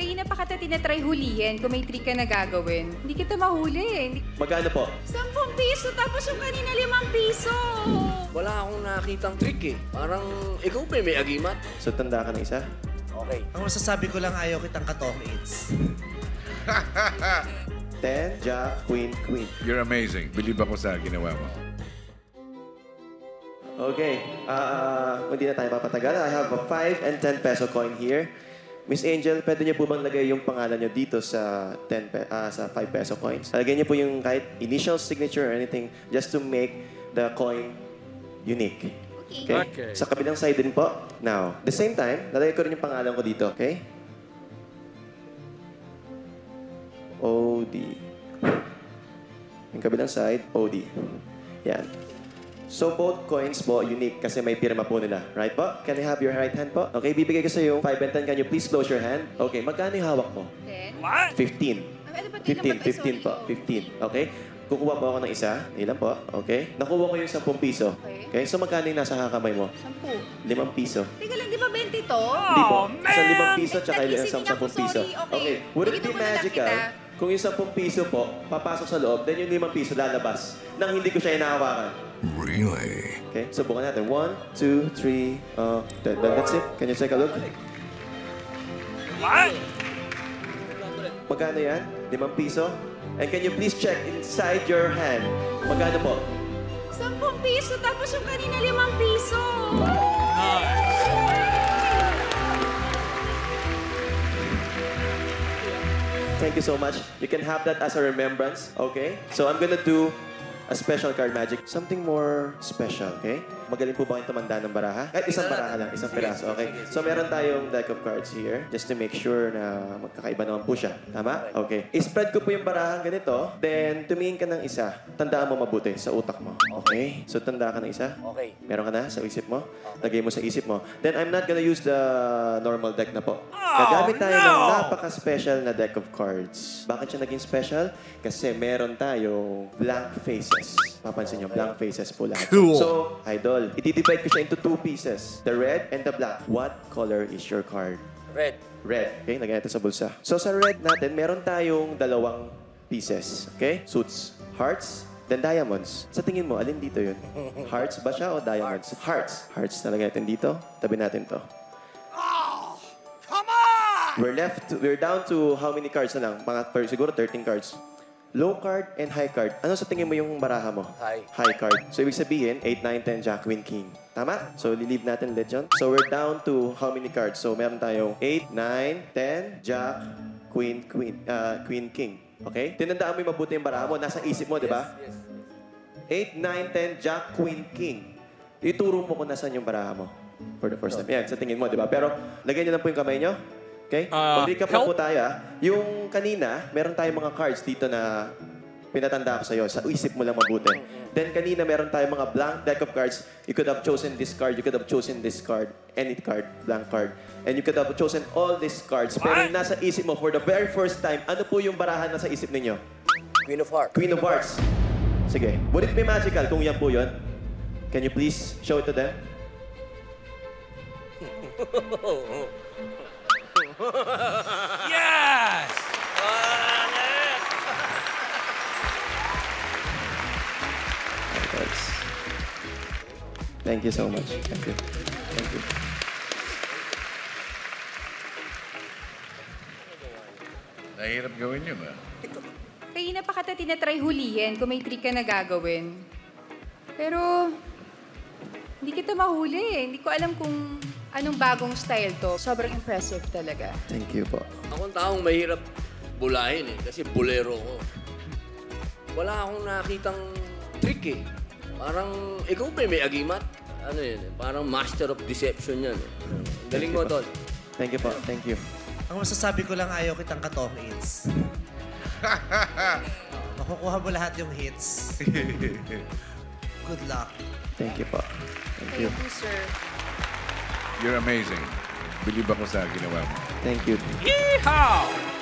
Kanina pa kita tinatry hulihin kung may trick ka na gagawin. Hindi kita mahuli eh. Hindi... Magkano po? Sampung piso tapos yung kanina limang piso. Wala akong nakitang trick eh. Parang ikaw pa may agimat. So, tanda ka ng isa? Okay. Ang masasabi ko lang ayaw kitang katokits. 10, Jack, Queen, Queen. You're amazing. Believe ako sa ginawa mo. Okay, ah hindi na tayo papatagal. I have a 5 and 10 peso coin here. Miss Angel, pwede niyo po bang lagay yung pangalan niyo dito sa 10 pe- ah, sa 5 peso coins? Lagay niyo po yung kahit initial signature or anything just to make the coin unique. Okay? Okay. Sa kabilang side din po. Now, the same time, lalagay ko rin yung pangalan ko dito, okay? OD. Yung kabilang side, OD. Yan. So both coins po unique kasi may pirma po nila. Right po? Can I have your right hand po? Okay, bibigay ko sa yung 5 and 10. Can you please close your hand? Okay, magkano yung hawak mo? Then, 15. ano ba 15, 15 po. 15. Okay? Kukuha po ako ng isa. Ilan po? Okay? Nakuha ko yung 10 piso. Okay. So magkano yung nasa kakamay mo? Sampu. 5 piso. Teka lang, di ba 20 to? Hindi po. Sa 5 piso tsaka Nag-isip isang din ako, 10 piso. sorry. Okay. Would it Bigyan be magical kita. kung yung 10 piso po, papasok sa loob, then yung 5 piso lalabas nang hindi ko siya inahawakan? Really? Okay, subukan natin. One, two, three, uh, that, that- that's it. Can you take a look? Magkano yan? Limang piso? And can you please check inside your hand? Magkano po? Sampung piso tapos yung kanina limang piso. Thank you so much. You can have that as a remembrance, okay? So I'm gonna do a special card magic. Something more special, okay? Magaling po ba kayong tumanda ng baraha? Kahit isang baraha lang, isang piraso, okay? So meron tayong deck of cards here just to make sure na magkakaiba naman po siya. Tama? Okay. I-spread ko po yung barahan ganito, then tumingin ka ng isa. Tandaan mo mabuti sa utak mo. Okay? So tanda ka ng isa? Okay. Meron ka na sa isip mo? Lagay mo sa isip mo. Then I'm not gonna use the normal deck na po. Gagamit tayo ng napaka-special na deck of cards. Bakit siya naging special? Kasi meron tayong blank faces. Papansin nyo, blank faces po lahat. So, idol, i-divide ko siya into two pieces. The red and the black. What color is your card? Red. Red. Okay, lagyan natin sa bulsa. So sa red natin, meron tayong dalawang pieces. Okay? Suits. Hearts, then diamonds. Sa tingin mo, alin dito yun? Hearts ba siya o diamonds? Hearts. Hearts na lagyan natin dito. Tabi natin to. We're left, to- we're down to how many cards na lang? Mga, per, siguro 13 cards. Low card and high card. Ano sa tingin mo yung baraha mo? High. High card. So, ibig sabihin, 8, 9, 10, Jack, Queen, King. Tama? So, lilive natin yun. So, we're down to how many cards? So, meron tayong 8, 9, 10, Jack, Queen, Queen, uh, Queen, King. Okay? Tinandaan mo yung mabuti yung baraha mo. Nasa isip mo, di ba? Yes. 8, 9, 10, Jack, Queen, King. Ituro mo kung nasan yung baraha mo for the first time. Yan, sa tingin mo, di ba? Pero, lagyan niyo lang po yung kamay niyo. Okay? Uh, Mag-recap lang po tayo, ah. Yung kanina, meron tayong mga cards dito na pinatanda ko sa'yo. Sa isip mo lang mabuti. Then kanina, meron tayong mga blank deck of cards. You could have chosen this card. You could have chosen this card. Any card. Blank card. And you could have chosen all these cards. Pero yung nasa isip mo, for the very first time, ano po yung barahan na sa isip ninyo? Queen of Hearts. Queen of Hearts. Sige. Would it be magical kung yan po yun? Can you please show it to them? Yes! Cards. Thank you so much. Thank you. Thank you. Nahirap gawin yun, ah. Kanina pa kita tinatry hulihin kung may trick ka na gagawin. Pero, hindi kita mahuli eh. Hindi ko alam kung anong bagong style to. Sobrang impressive talaga. Thank you po. Akong taong mahirap bulahin eh. Kasi bulero ko. Wala akong nakitang trick eh. Parang, ikaw pa may agimat. Ano yun eh. Parang master of deception yan eh. Galing mo, Tol. Thank you po. Thank you. Ang masasabi ko lang ayaw kitang katokits. Makukuha mo lahat yung hits. Good luck. Thank you po. Thank you. Thank you, sir. You're amazing. Believe ako sa ginawa mo. Thank you. Yeehaw!